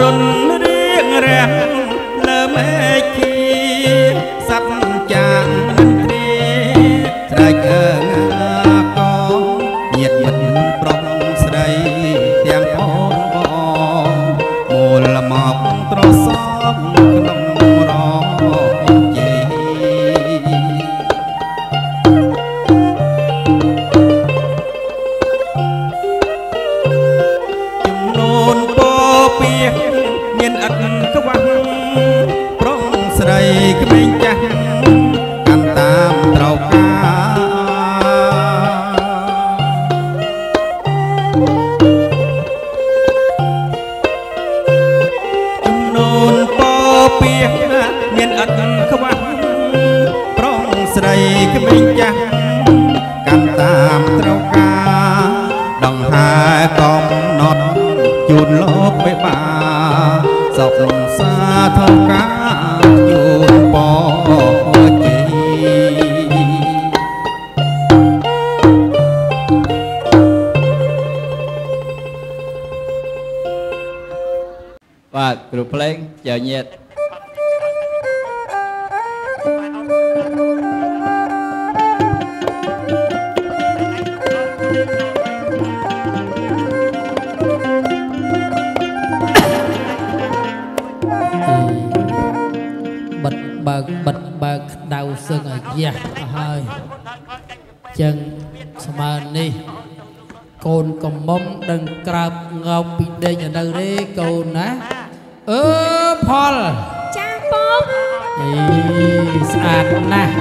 រុនរៀងរាំងលើមេ ងោកពីដេញនៅរេកូនណាអឺផលចាពុកអីស្អាតណាស់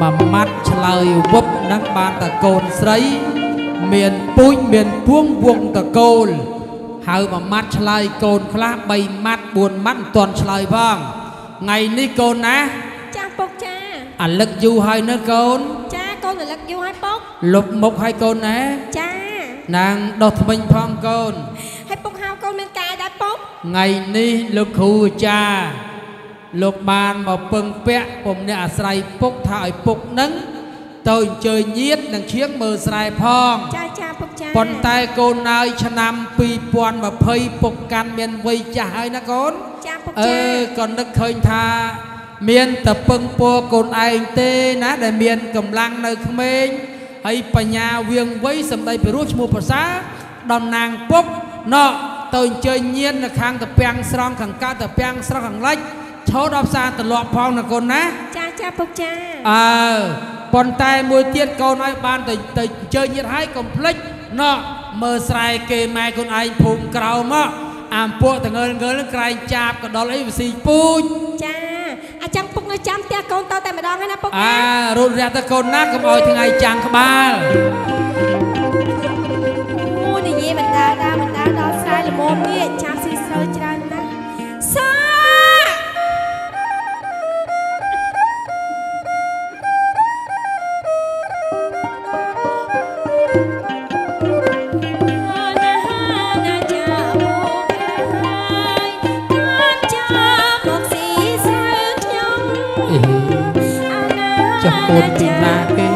មួយម៉ាត់ឆ្លើយវឹបនឹងបានតកូនស្រី មានពូជមានពួងវងតកូលហៅមួយម៉ាត់ឆ្លើយកូនខ្លះ3ម៉ាត់4ម៉ាត់មិនទាន់ឆ្លើយផងថ្ងៃនេះកូនណាចាពុកចាអាលឹកយូរហើយនៅកូនចាកូនរលឹកយូរហើយពុកលុបមុខហើយកូនណាចា នាងដោះថ្មិញផងកូនហើយពុកហៅកូនមានកាយដែរពុកថ្ងៃនេះលោកគ្រូអាចារ្យលោកបានមកពឹងពាក់ពុំអ្នកអាស្រ័យពុកថាឲ្យពុកនឹងទៅអញ្ជើញញាតនឹងឈៀងមើលស្រែផងចាចាពុកចាប៉ុន្តែកូននៅឆ្នាំ2020ពុកកាន់មានវ័យចាស់ហើយណាកូនចាពុកអចាឺក៏នឹកឃើញថា មានតែពឹងពរកូនឯងទេណាដែលមានកម្លាំងនៅក្មេង ហើយបញ្ញាវៀងវៃសម្ដីពីរោះឈ្មោះភាសាតំណាងពុកណោទៅអញ្ជើញញៀននៅខាងតាពាំងស្រង់ខាងកើតតាពាំងស្រង់ខាងលិចឈរដល់ផ្សារត្រឡប់ផងណាកូនណាចាចាពុកចាអើប៉ុន្តែមួយទៀតកូនឲ្យបានទៅទៅអញ្ជើញញាតិឲ្យកុំភ្លេចណោះមើលស្រែគេម៉ែកូនឯងភូមិក្រៅមកអាមពួកតងើលងើលនឹងក្រែងចាបកដុលអីវាស៊ីពូជចា អាចាំពុកនៅចាំផ្ទះកូនតតែម្ដងហើយណាពុកអាណារត់រះទៅកូនណាកុំឲ្យថ្ងៃចាំងក្បាលអូនិយាយបណ្ដាដើរបណ្ដាដល់ស្រែល្មមនេះចាំស៊ីស្រូវច្រើន ចុះកូន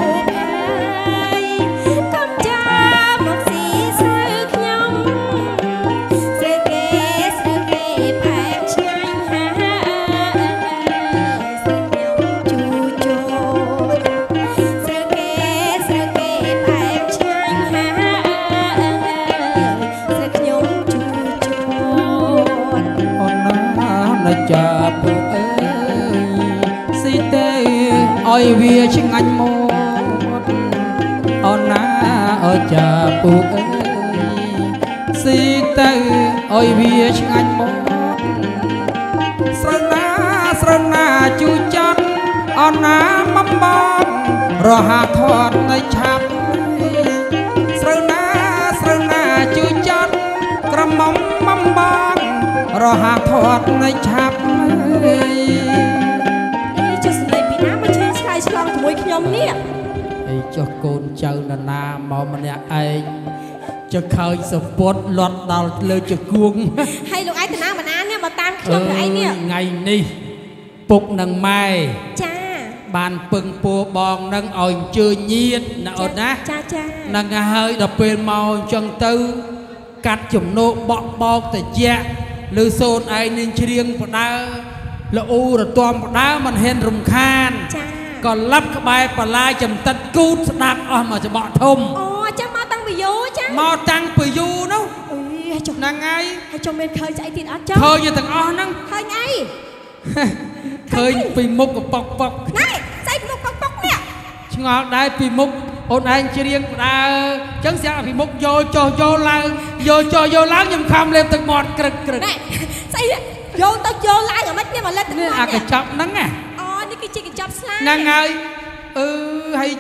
រហាធាត់នៅឆាប់ស្រូវណាស្រូវណាជួយចត់ក្រមុំបំបងរហាធាត់នៅឆាប់អើយអីចុះស្ដីពីណាមកឆ្លងឆ្លៃឆ្លងជាមួយខ្ញុំនេះអីចុះកូនចៅនរណាមកម្នាក់ឯងចុះខើញសពុតលាត់ដល់លើជគួងហើយលោកឯងតាណាបណ្ណានេះមកតាមខ្ញុំទៅឯងនេះថ្ងៃនេះពុកនិងម៉ែចា បានពឹងពោះបងនឹងឲ្យអញ្ជើញញាតណាអូនណាចាចានឹងហើយដល់ពេលមកអញ្ចឹងទៅ កាត់ជំនោកបក់បោកតិចឬសូនឯងនឹងច្រៀងបដើលអ៊ូរទាំបដើមិនហ៊ានរំខានចាក៏លឹបក្បែរបលាយចំតិតគូតស្ដាប់អស់មកច្បក់ធំអូចាំមកតាំងពីយូរចាមកតាំងពីយូរនោះអីហើយចុះហ្នឹងហើយហើយចុះមានឃើញស្អីទៀតអត់ចុះឃើញទាំងអស់ហ្នឹងឃើញអីឃើញពីមុខកប៉ុកប៉ុកណែ ឆ្ងល់ដែរពីមុខអូនឯងច្រៀងបដើអញ្ចឹងស្រាប់ពីមុខយកចុះយកឡើងយកចុះយកឡើងខ្ញុំខំលេបទឹកមាត់ក្រឹកក្រឹកណែស្អីនេះយកទៅយកឡើងអាម៉េចនេះមកលិតនេះអាកញ្ចប់ហ្នឹងណាអូនេះគឺជាកញ្ចប់ស្លាហ្នឹងហើយអឺហើយ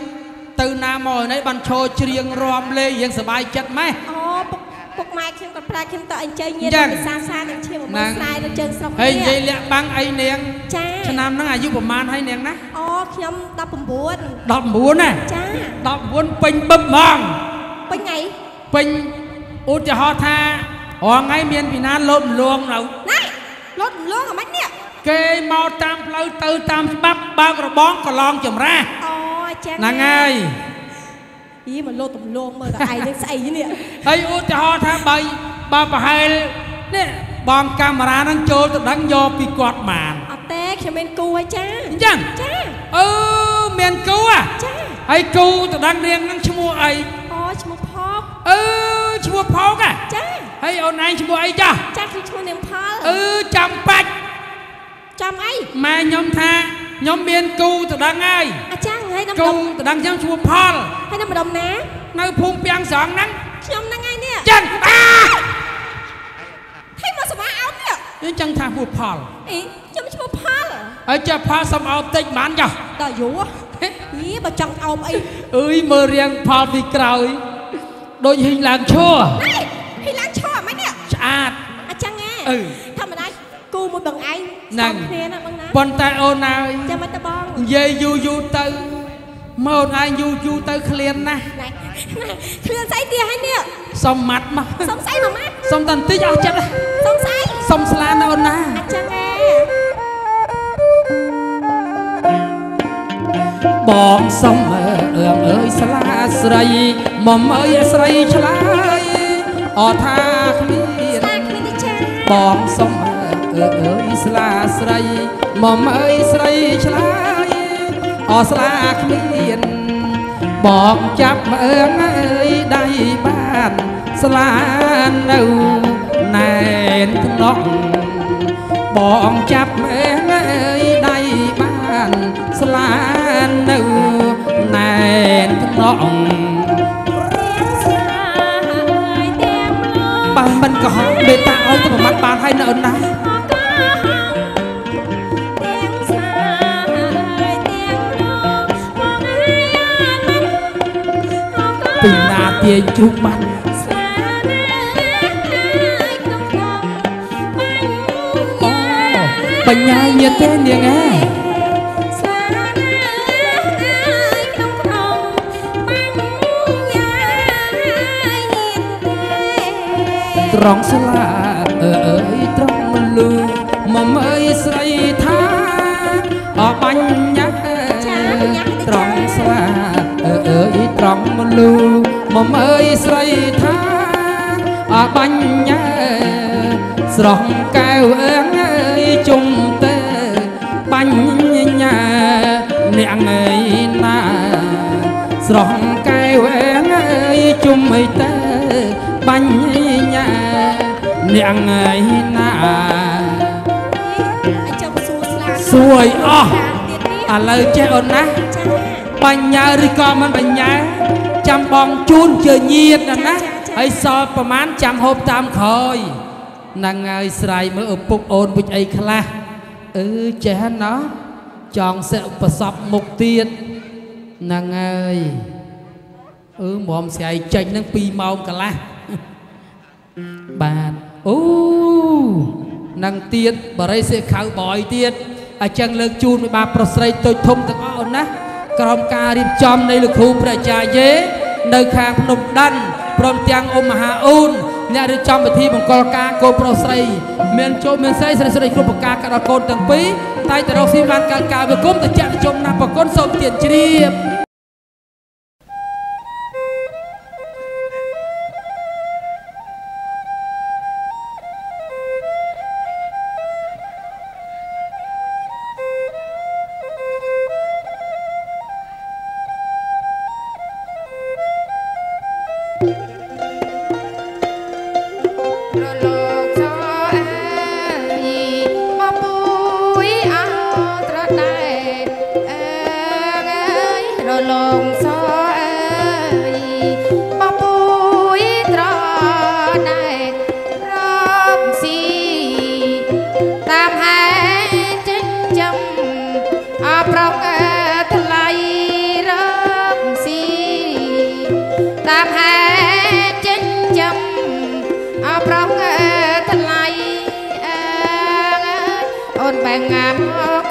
ទៅណាមកនេះបានឈរច្រៀងរាំលេងរៀងសប្បាយចិត្តម៉េះអូ ពុកពុកម៉ែខ្ញុំគាត់ប្រាខ្ញុំទៅអញ្ជើញញាតិចឹងភាសាសានឹងឈាមមកហ្នឹងមើលស្រាយនៅជើងស្រុកហើយនិយាយនេះលាក់បាំងអីនាងចាឆ្នាំហ្នឹងអាយុប្រហែលហើយនាងណាអូខ្ញុំ19 19ណាចា19ពេញបឹបហ្មងពេញថ្ងៃពេញឧទាហរណ៍ថារងថ្ងៃមានពីណាលោតម្លងនៅណែលត់លងអាម៉េចនេះគេមកតាមផ្លូវទៅតាមច្បាប់បើករបងកន្លងចម្រាស់អូចាហ្នឹងហើយ យីមកលោតទំលងមើលតែឯងនឹងស្អីនេះហើយឧទាហរណ៍ថាបើបើប្រហែលនេះបងកាមេរ៉ាហ្នឹងចូលទៅដឹងយកពីគាត់បានអត់ទេខ្ញុំមានគូហើយចាអញ្ចឹងចាអឺមានគូអាចាហើយគូទៅដឹងរៀងហ្នឹងឈ្មោះអីអូឈ្មោះផកអឺឈ្មោះផោកអាចាហើយអូនឯងឈ្មោះអីចាស់ចាខ្ញុំឈ្មោះនាងផលអឺចាំបាច់ចាំអីម៉ែខ្ញុំថា ខ្ញុំមានគូទៅដឹងហើយអាចារ្យហើយដល់គូម្ដុំទៅដឹងខ្ញុំឈ្មោះផលហើយដល់ម្ដុំណានៅភូមិពាំងស្រង់ហ្នឹងខ្ញុំហ្នឹងហើយនេះចឹងអាហើយមកសម្អាអោបនេះខ្ញុំចឹងថាឈ្មោះផលអីខ្ញុំឈ្មោះផលហើយចាផលសំអោបតិចបានចាស់ដល់យូរយីបើចង់អោបអីអើយមើលរៀងផលពីក្រោយដូចហ៊ីងឡើងឈួរណែហើយឡើងឈរអាម៉េចនេះស្អាតអញ្ចឹងហ៎អឺធម្មតាគូមួយបងឯង ហ្នឹងស្គាល់គ្នាណាបងណាប៉ុន្តែអូនហើយចាំមិនតបងនិយាយយូរយូរទៅមកអូនឯងយូរយូរទៅឃ្លានណាស់ណែឃ្លឿនស្អីទៀតហើយនេះសុំម៉ាត់មកសុំស្អីមកម៉ាត់សុំតែបន្តិចអស់ចិត្តណាសុំស្អីសុំស្លាណាអូនណាអញ្ចឹងហ៎បងសុំអើអឿងអើយស្លាស្រីមុំអើយស្រីឆ្លើយអថាគ្មានស្ដាគ្នានេះចាបងសុំ អើអើអើយស្លាស្រីមុំអើយស្រីឆ្លើយអស្លាគ្មានបងចាប់អើងអើយដៃបានស្លានៅណែនថ្នក់បងចាប់អើងអើយដៃបានស្លានៅណែនថ្នក់ស្រាយទាំងលងបើមិនកុហកបេតាឲ្យទៅប្រមាត់បានហើយនៅអូនណា ទាញជ្រូកបាត់ស្លាណាស់ក្នុងក្នុងបាញ់អូបញ្ញាញាទេនាងអើស្លាណាស់ក្នុងក្នុងបាញ់យ៉ាយទេត្រង់ស្លាអើអើយត្រង់មលឺមកមើលស្រីថាអបាញ់ញ៉ាត្រង់ស្លាអើអើយត្រង់មលឺ មកមើលស្រីថាអបាញ់ញ៉ាស្រស់កែវអើងអើយជុំទៅបាញ់ញ៉ាអ្នកអើយណា ស្រស់កែវអើងអើយជុំអីទៅបាញ់ញ៉ាអ្នកអើយណាអញ្ចឹងសួរស្លាសួរឲ្យអស់ទៀតនេះឥឡូវចេះអូនណាចាបញ្ញាឬក៏មិនបញ្ញា ចាំបងជូនជើញាតណាណាហើយសល់ប្រមាណចាំហូបតាមក្រោយហ្នឹងហើយស្រ័យមើលឪពុកអូនវិចអីខ្លះអឺចេះណោះចង់សិប្រសពមុខទៀតហ្នឹងហើយអឺមុំស្រីចេញហ្នឹង2ម៉ោងកន្លះបាទអូនឹងទៀតបរិសិខៅបយទៀតអញ្ចឹងលើកជូនមេបាប្រុសស្រីតូចធំទាំងអស់អូនណា ក្រោមការរៀបចំនៃលោកគ្រូព្រះអាចារ្យយេនៅខាងភ្នំដាន់ព្រមទាំងអ៊ុំមហាអូនអ្នករៀបចំពិធីមង្គលការកូនប្រុសស្រីមានចូលមានស្រីស្រីស្រីគ្រប់ប្រការកាត់ដល់កូនទាំងពីរតែទៅរកស៊ីបានការការវិគុំទៅចាក់ជុំណាស់ប្រគុណសូមទានជ្រាប ប្រុសថ្លៃអូនបែងាមក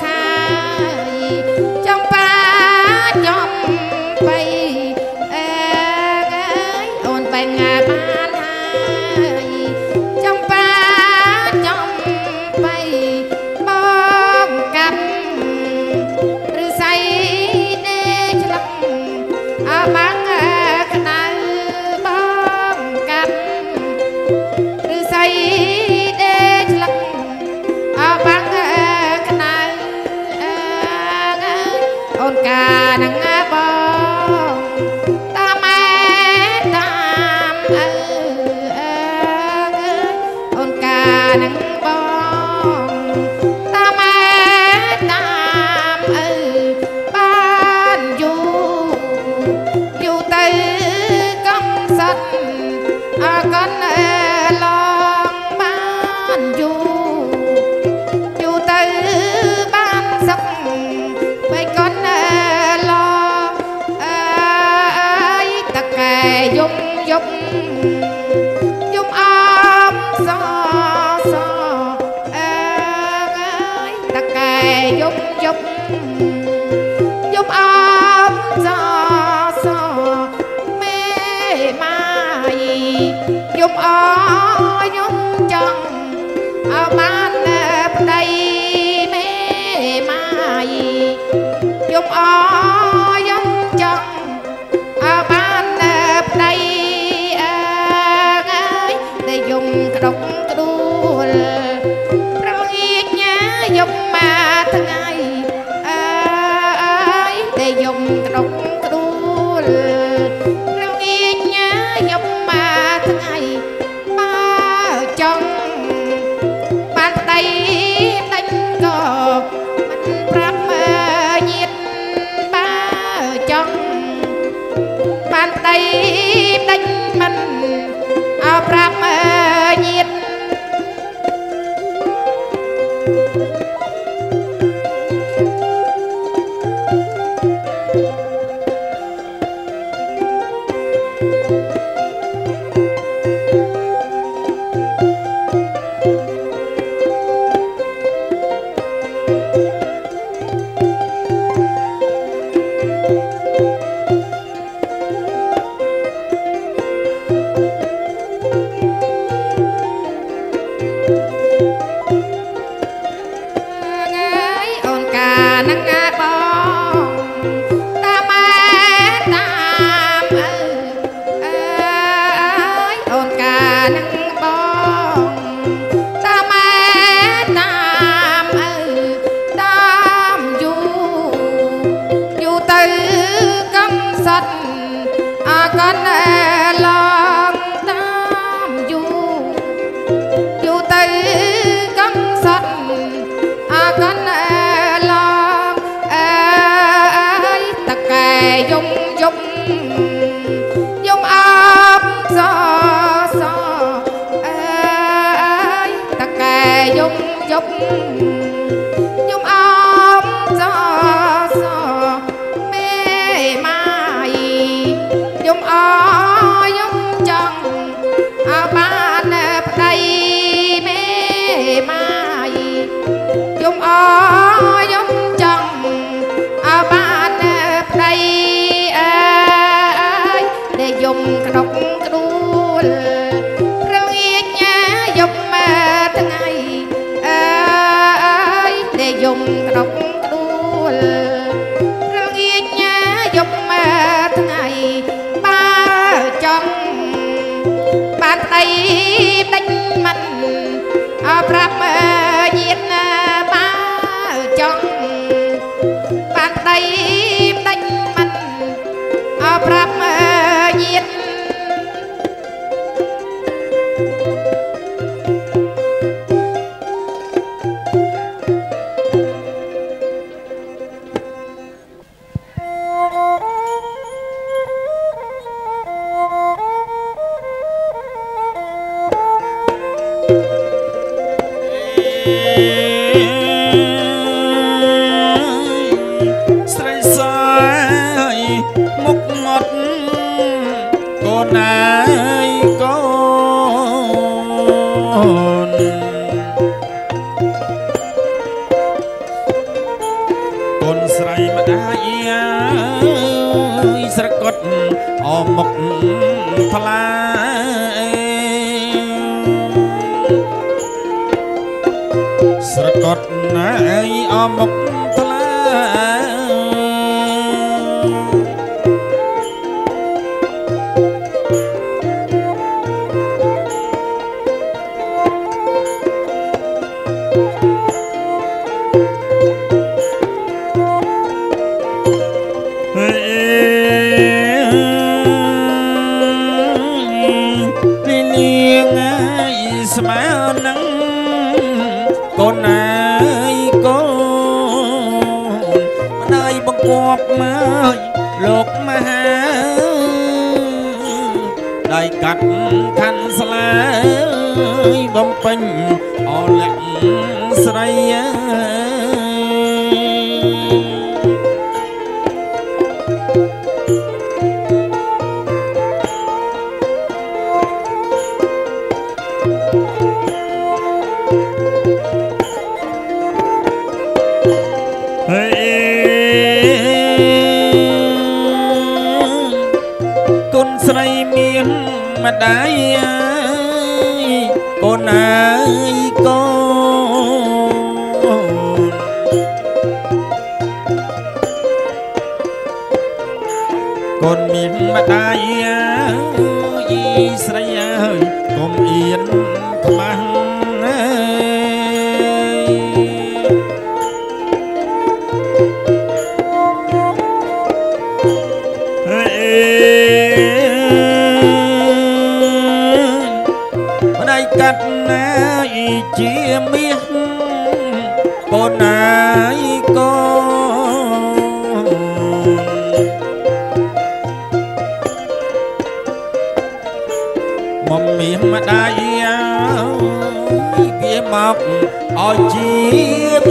ឲ្យជា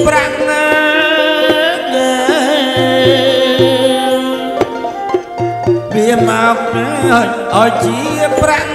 ប្រាក់ណាវាមកឲ្យជាប្រាក់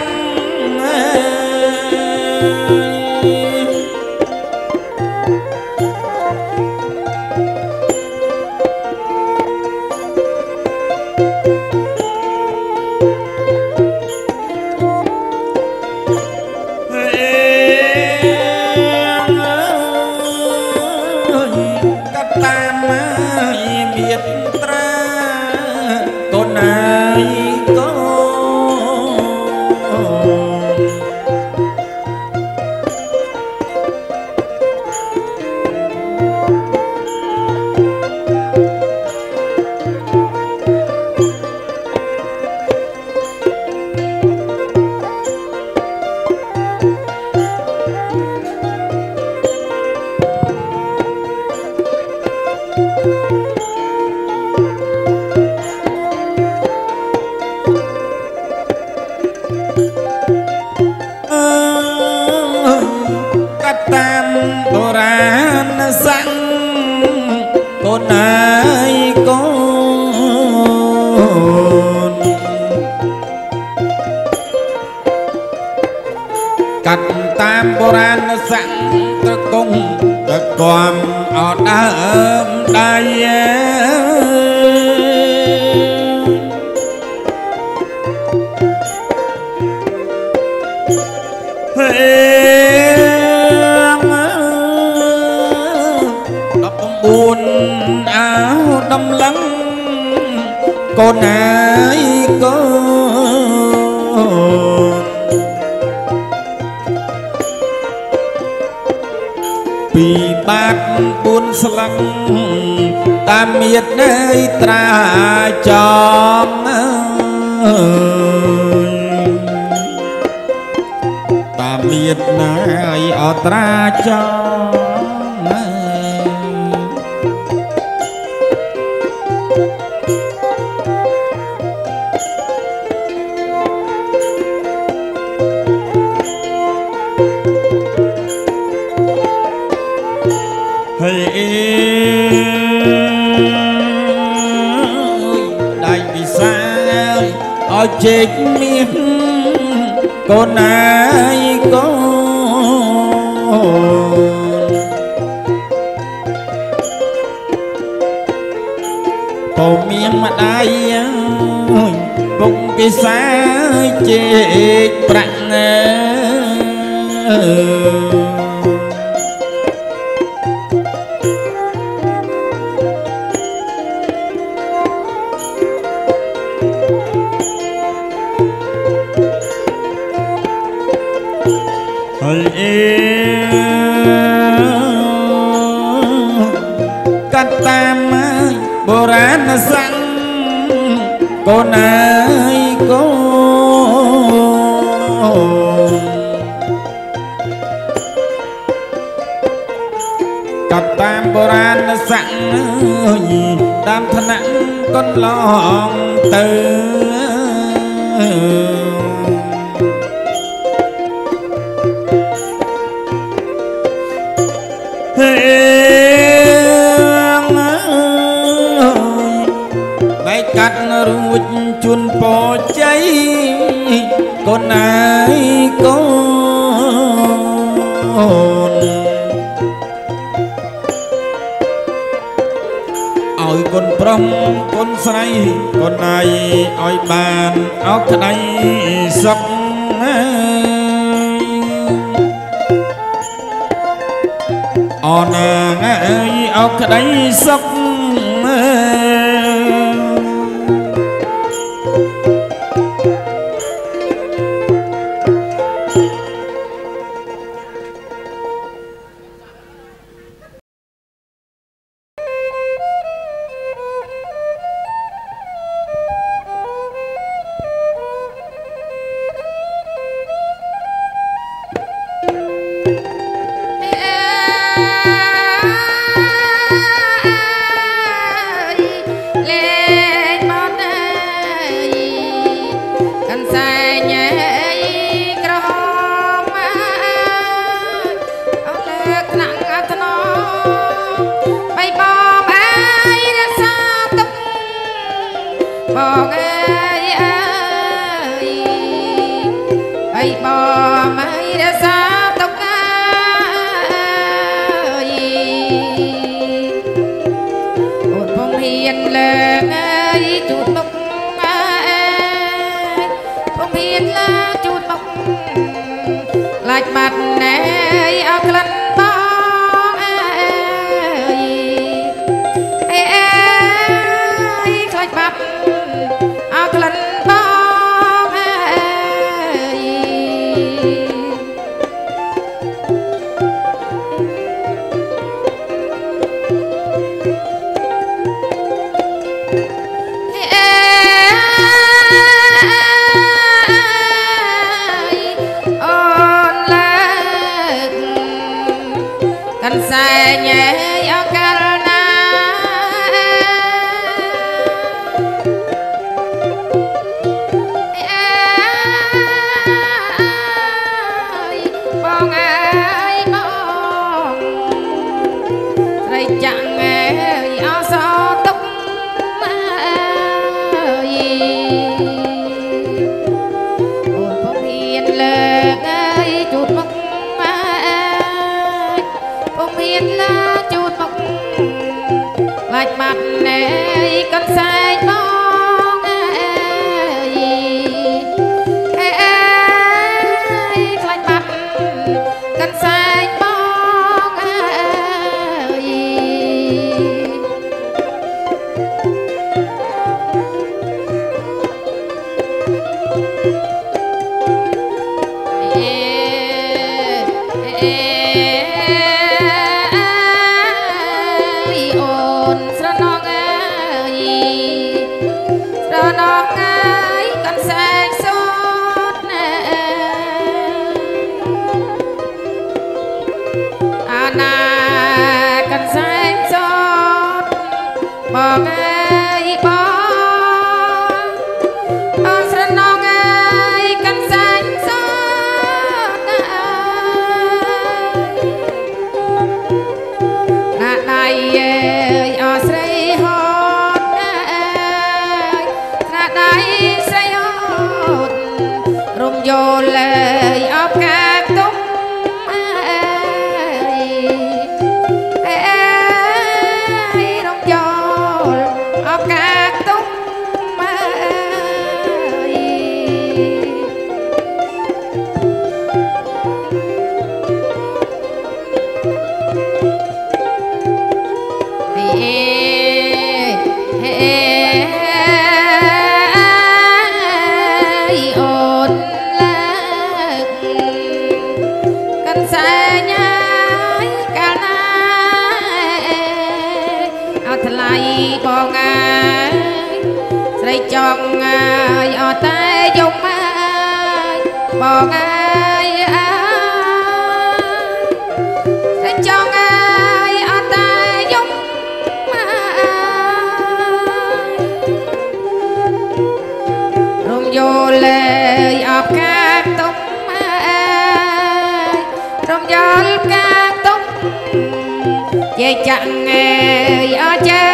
នអើយកូនពីបាក់ពួនស្លឹកតាមមៀតណៃត្រាចំតាមមៀតណៃអត្រាចំ ជែកមានកូនណាយកូនពោមានម្ដាយពុកពិសាជែកប្រាក់ណា កូនអើយកូនកត់តាមបុរាណស័ក្តិតាមឋានៈកន្លងទៅ ពរជ័យកូនណាយកូនឲ្យកូនប្រុសកូនស្រីកូនណៃឲ្យបានអោក្តីសុខអរណាងអើយអោក្តីសុខ อาจารย์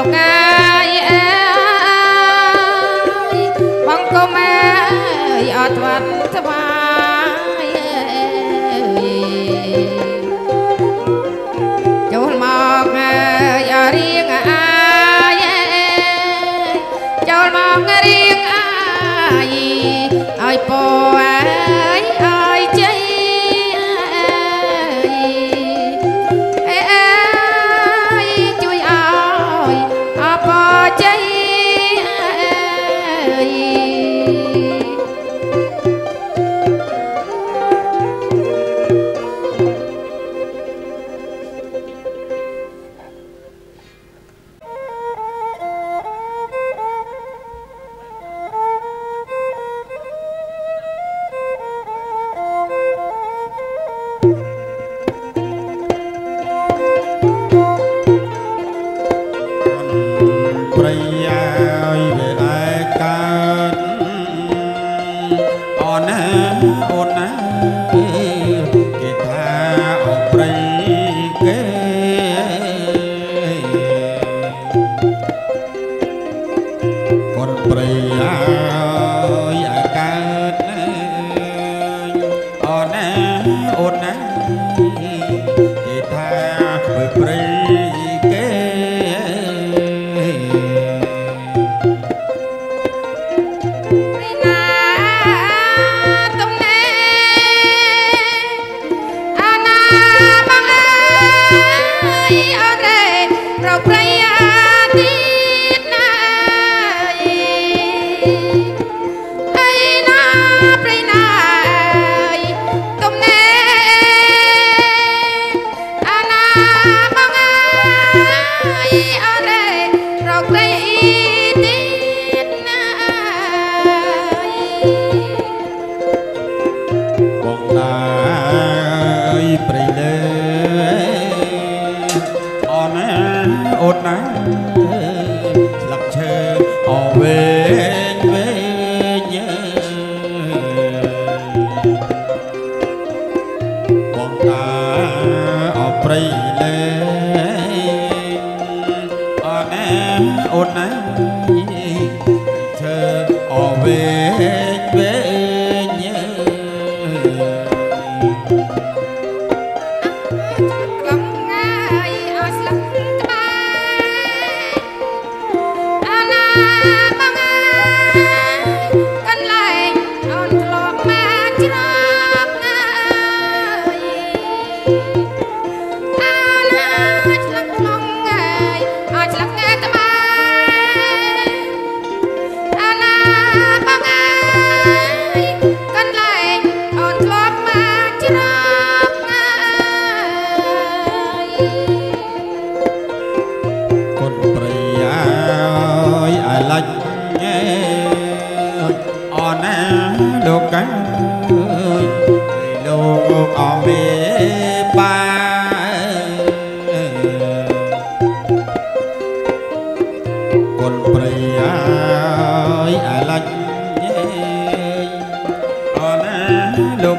លោកកាយអើយបងកុំអើយអត់វត្ត លោក